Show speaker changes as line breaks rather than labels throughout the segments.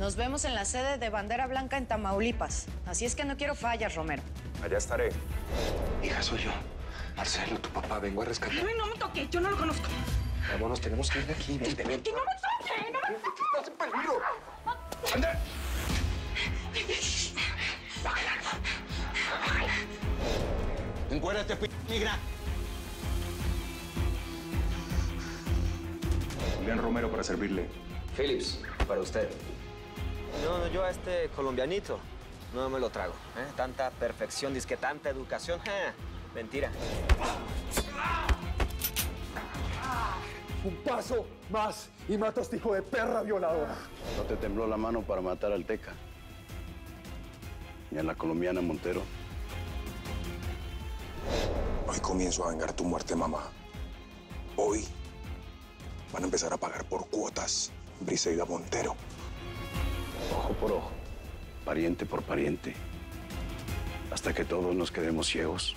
Nos vemos en la sede de Bandera Blanca en Tamaulipas. Así es que no quiero fallas, Romero.
Allá estaré.
Hija, soy yo. Marcelo, tu papá, vengo a rescatar.
Ay, no me toque, yo no lo conozco.
Vámonos, tenemos que ir de aquí. Vente, vente.
¡Que no me toque! ¡No me toque!
¡Estás en peligro! ¡Anda!
Encuérdate, p migra.
Julián Romero para servirle.
Phillips, para usted.
No, no, yo a este colombianito no me lo trago. ¿eh? Tanta perfección, disque tanta educación. Mentira.
Un paso más y mata a este hijo de perra violadora.
No te tembló la mano para matar al Teca. Ni a la colombiana Montero.
Hoy comienzo a vengar tu muerte, mamá. Hoy van a empezar a pagar por cuotas Briseida Montero.
Ojo por ojo. Pariente por pariente. Hasta que todos nos quedemos ciegos.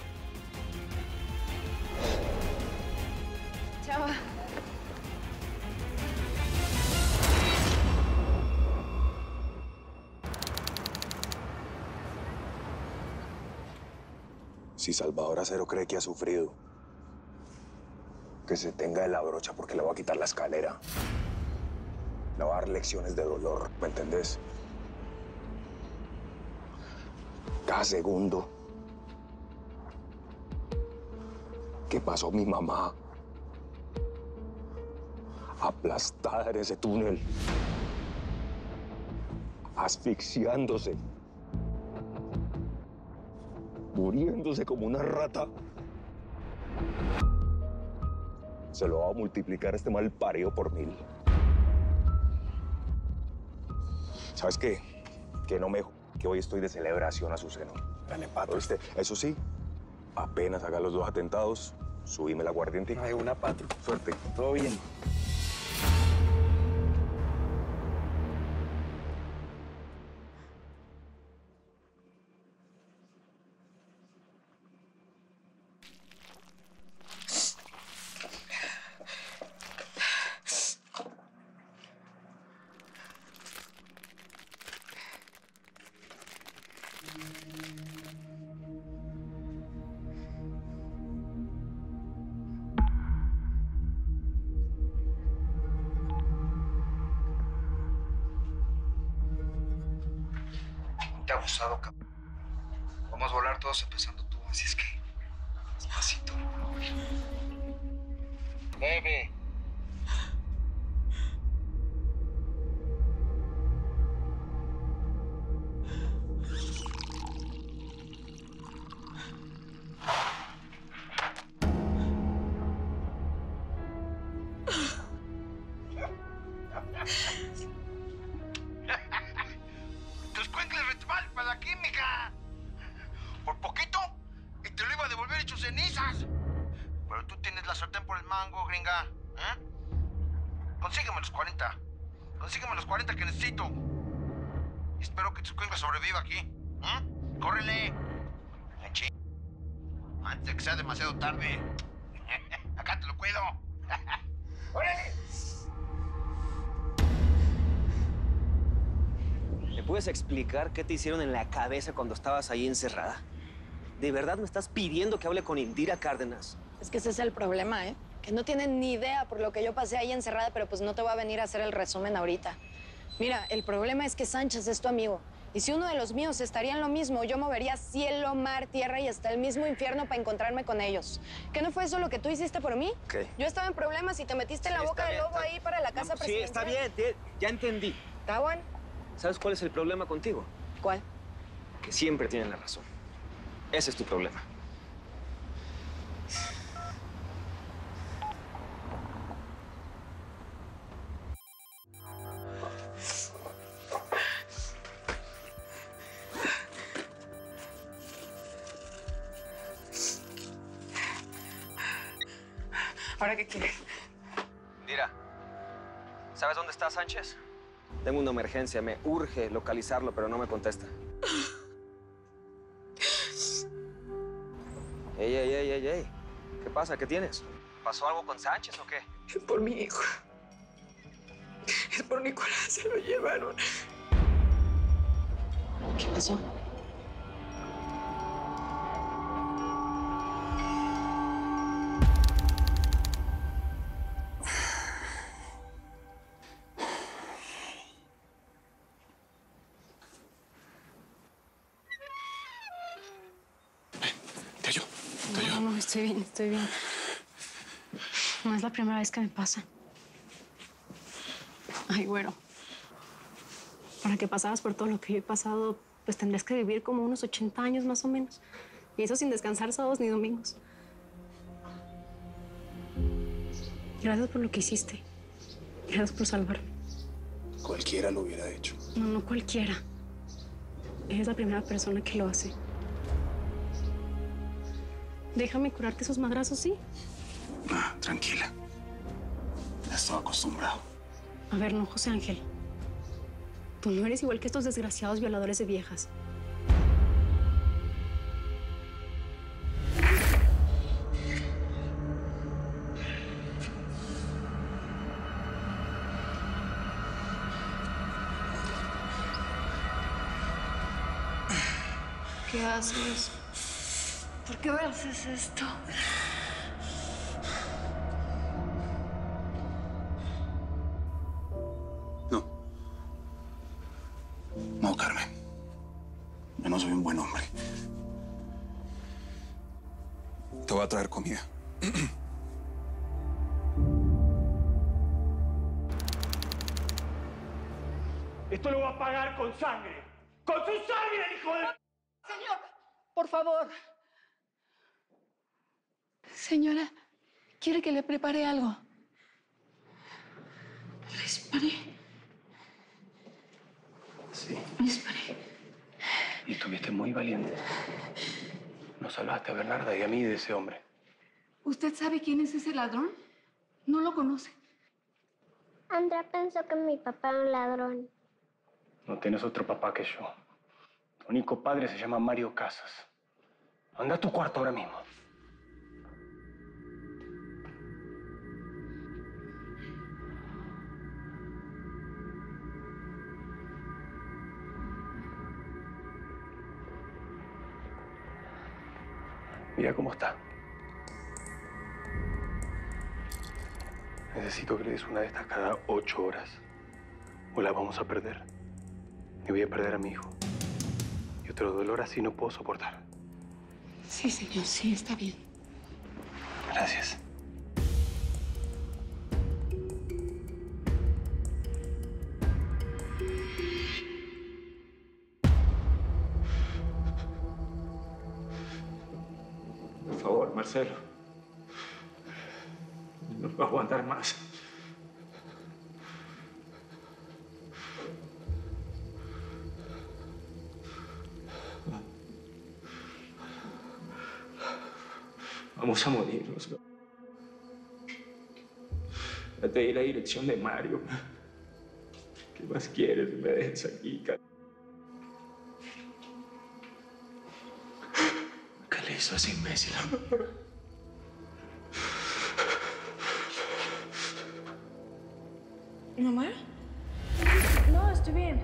Chava.
Si Salvador Acero cree que ha sufrido, que se tenga de la brocha porque le va a quitar la escalera. Lecciones de dolor, ¿me entendés? Cada segundo que pasó mi mamá aplastada en ese túnel, asfixiándose muriéndose como una rata. Se lo va a multiplicar este mal parido por mil. ¿Sabes qué? Que no me... que hoy estoy de celebración a su seno.
Dale, pato.
¿Oíste? Eso sí, apenas haga los dos atentados, subime la aguardiente.
Hay una patria.
Suerte.
Todo bien.
Abusado, cabrón. Vamos a volar todos empezando tú, así es que. Despacito. Bebe.
Hecho cenizas. Pero tú tienes la sartén por el mango, gringa. ¿eh? Consígueme los 40. Consígueme los 40 que necesito. Espero que tus cuencles sobreviva aquí. ¿eh? ¡Córrele! Antes de que sea demasiado tarde. Acá te lo cuido. ¡Órale!
¿Me puedes explicar qué te hicieron en la cabeza cuando estabas ahí encerrada? ¿De verdad me estás pidiendo que hable con Indira Cárdenas?
Es que ese es el problema, ¿eh? Que no tienen ni idea por lo que yo pasé ahí encerrada, pero pues no te voy a venir a hacer el resumen ahorita. Mira, el problema es que Sánchez es tu amigo. Y si uno de los míos estaría en lo mismo, yo movería cielo, mar, tierra y hasta el mismo infierno para encontrarme con ellos. ¿Qué no fue eso lo que tú hiciste por mí?
¿Qué?
Yo estaba en problemas y te metiste en la boca del lobo
está-
ahí para la casa
No, Sí, está bien, ya entendí.
¿Está bueno?
¿Sabes cuál es el problema contigo?
¿Cuál?
Que siempre tienen la razón. Ese es tu problema.
¿Ahora qué quieres?
Mira, ¿sabes dónde está Sánchez? Tengo una emergencia, me urge localizarlo, pero no me contesta. pasa? ¿Qué tienes? ¿Pasó algo con Sánchez o qué?
Es por mi hijo. Es por Nicolás, se lo llevaron.
¿Qué pasó? Bien, estoy bien. No es la primera vez que me pasa. Ay, bueno. Para que pasaras por todo lo que yo he pasado, pues tendrías que vivir como unos 80 años más o menos. Y eso sin descansar sábados ni domingos. Gracias por lo que hiciste. Gracias por salvarme.
Cualquiera lo hubiera hecho.
No, no cualquiera. Eres la primera persona que lo hace. Déjame curarte esos madrazos, ¿sí?
Ah, tranquila. Ya estaba acostumbrado.
A ver, no, José Ángel. Tú no eres igual que estos desgraciados violadores de viejas. ¿Qué haces? ¿Por qué me haces esto?
No. No, Carmen. Yo no soy un buen hombre. Te voy a traer comida.
Esto lo va a pagar con sangre. ¡Con su sangre, hijo de...
Señor, por favor. Señora, ¿quiere que le prepare algo? Le disparé.
Sí,
Le disparé.
y estuviste muy valiente. Nos salvaste a Bernarda y a mí de ese hombre.
¿Usted sabe quién es ese ladrón? No lo conoce.
Andrea pensó que mi papá era un ladrón.
No tienes otro papá que yo. Tu único padre se llama Mario Casas. Anda a tu cuarto ahora mismo. Mira cómo está. Necesito que le des una de estas cada ocho horas. O la vamos a perder. Y voy a perder a mi hijo. Y otro dolor así no puedo soportar.
Sí, señor, sí, está bien.
Gracias.
Marcelo. No puedo aguantar más. Vamos a morirnos. Ya te di la dirección de Mario. ¿Qué más quieres? Me dejes aquí, ca- hizo ese imbécil?
¿Mamá? No, estoy bien.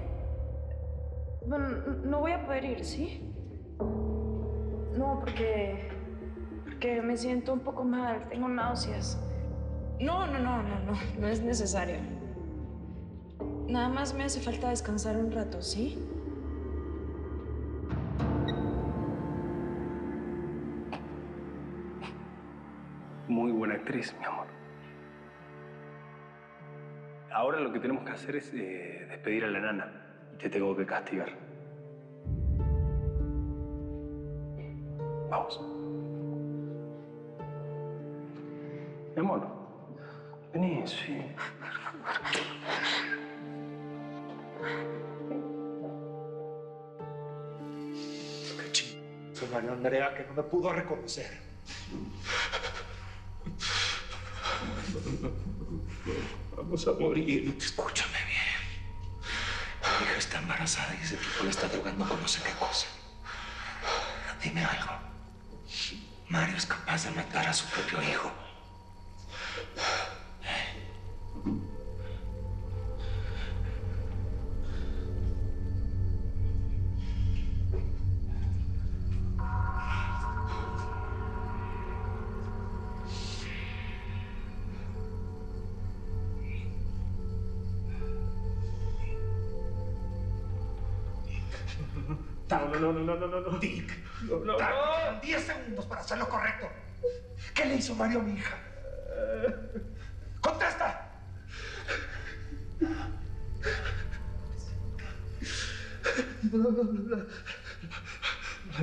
Bueno, no voy a poder ir, ¿sí? No, porque. porque me siento un poco mal, tengo náuseas. No, no, no, no, no, no es necesario. Nada más me hace falta descansar un rato, ¿sí?
Muy buena actriz, mi amor. Ahora lo que tenemos que hacer es eh, despedir a la nana. Y te tengo que castigar. Vamos. Mi amor. Vení, sí.
Qué ching... Soy María Andrea que no me pudo reconocer. Vamos a morir.
Escúchame bien. Mi hija está embarazada y ese tipo le está drogando con no sé qué cosa. Dime algo. Mario es capaz de matar a su propio hijo.
No, no, no, no, no, no, no.
Dick.
No, no, no.
10 segundos para hacer lo correcto. ¿Qué le hizo Mario a mi hija? ¡Contesta!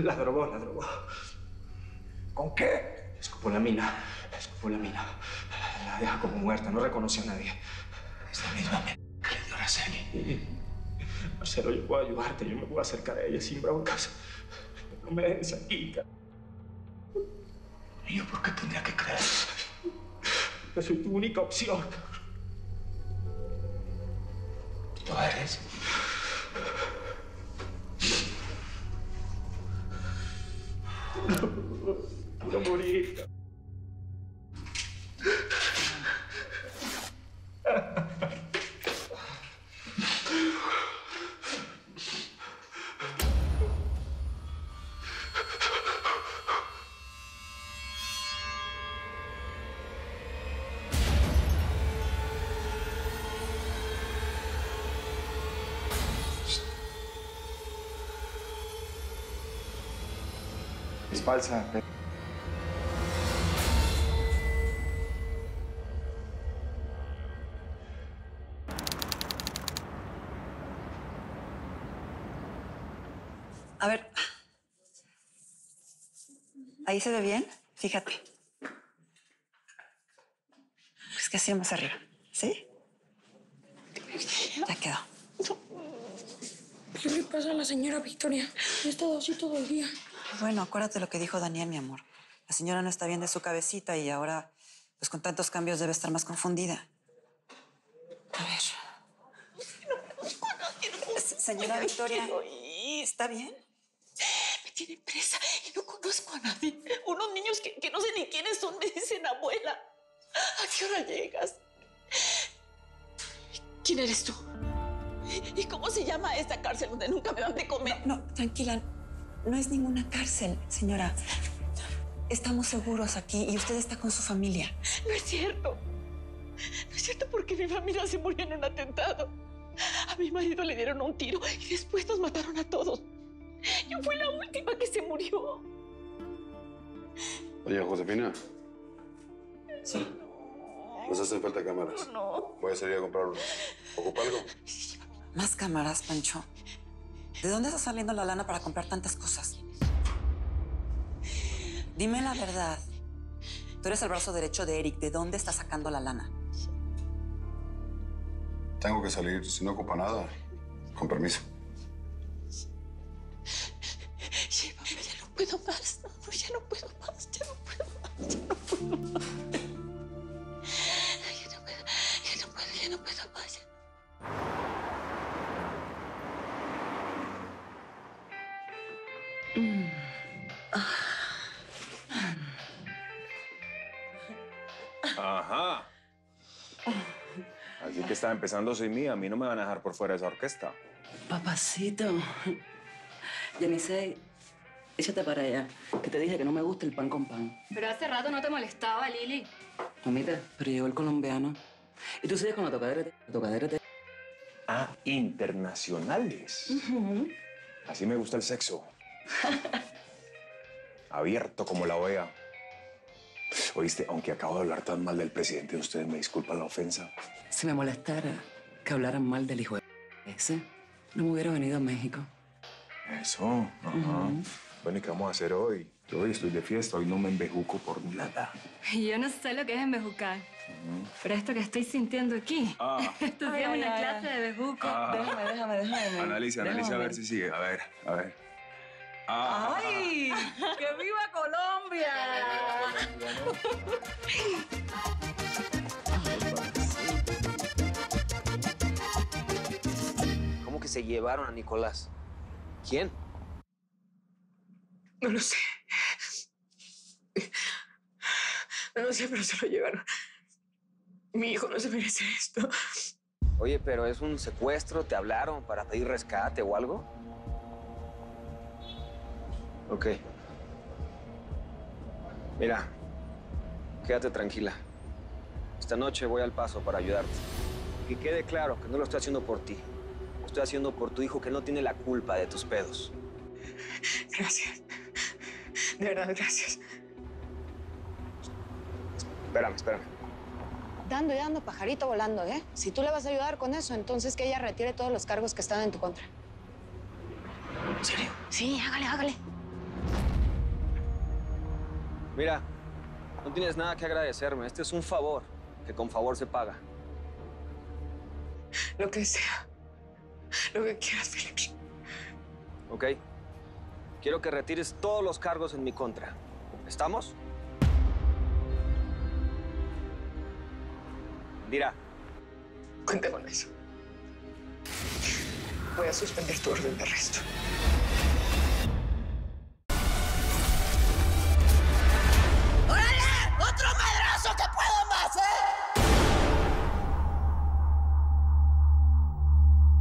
La drogó, la drogó.
¿Con qué?
Escopolamina. Escopolamina. La deja como muerta, no reconoció a nadie.
Es la misma mierda que le dio Araceli.
Marcelo, yo puedo ayudarte, yo me puedo acercar a ella sin broncas. No me dejes aquí, ca-
¿Y yo por qué tendría que creer?
Yo soy tu única opción.
¿Lo eres?
Quiero morir.
Falsa.
A ver. Ahí se ve bien. Fíjate. Es que así más arriba. ¿Sí? Ya quedó.
¿Qué le pasa a la señora Victoria? He estado así todo el día.
Bueno, acuérdate lo que dijo Daniel, mi amor. La señora no está bien de su cabecita y ahora, pues con tantos cambios, debe estar más confundida. A ver. Se- Señora Victoria, ¿está bien?
Me tienen presa y no conozco a nadie. Unos niños que, que no sé ni quiénes son me dicen abuela. ¿A qué hora llegas? ¿Quién eres tú? ¿Y cómo se llama esta cárcel donde nunca me dan de comer?
No, tranquila. No es ninguna cárcel, señora. Estamos seguros aquí y usted está con su familia.
No es cierto. No es cierto porque mi familia se murió en un atentado. A mi marido le dieron un tiro y después nos mataron a todos. Yo fui la última que se murió.
Oye, Josefina,
Sí.
nos hacen falta cámaras.
No.
Voy a salir a comprar unas. ¿Ocupa algo?
Más cámaras, Pancho. ¿De dónde está saliendo la lana para comprar tantas cosas? Dime la verdad. Tú eres el brazo derecho de Eric. ¿De dónde está sacando la lana?
Tengo que salir. Si no ocupa nada, con permiso.
Llévame, ya no puedo más. No, ya no puedo más. Ya no puedo más. Ya no puedo más.
Así que estaba empezando sin mí. A mí no me van a dejar por fuera de esa orquesta.
Papacito. Yanisei, échate para allá. Que te dije que no me gusta el pan con pan.
Pero hace rato no te molestaba, Lili.
Mamita, pero llegó el colombiano. Y tú sigues con la tocadera. de- la tocadera. de-
Ah, internacionales. Así me gusta el sexo. Abierto como la OEA. Oíste, aunque acabo de hablar tan mal del presidente, ustedes me disculpan la ofensa.
Si me molestara que hablaran mal del hijo de ese, no me hubiera venido a México.
Eso, ajá. Bueno, ¿y qué vamos a hacer hoy? Yo hoy estoy de fiesta, hoy no me embejuco por nada.
Yo no sé lo que es embejucar. Pero esto que estoy sintiendo aquí,
Ah.
esto sí
Ay,
es
ay,
una
ay,
clase de bejuco.
Ah.
Déjame, déjame, déjame.
Analiza, analiza a
Déjame.
ver si sigue. A ver, a ver. Ah.
¡Ay! ¡Que viva Colombia!
¿Cómo que se llevaron a Nicolás? ¿Quién?
No lo sé. No lo sé, pero se lo llevaron. Mi hijo no se merece esto.
Oye, pero es un secuestro, ¿te hablaron para pedir rescate o algo? Ok. Mira, quédate tranquila. Esta noche voy al paso para ayudarte. Que quede claro que no lo estoy haciendo por ti. Lo estoy haciendo por tu hijo que no tiene la culpa de tus pedos.
Gracias. De verdad, gracias.
Espérame, espérame.
Dando y dando, pajarito volando, ¿eh? Si tú le vas a ayudar con eso, entonces que ella retire todos los cargos que están en tu contra.
¿En serio?
Sí, hágale, hágale.
Mira, no tienes nada que agradecerme. Este es un favor, que con favor se paga.
Lo que sea. Lo que quieras, Félix.
¿Ok? Quiero que retires todos los cargos en mi contra. ¿Estamos? Dira.
Cuenta con eso. Voy a suspender tu orden de arresto.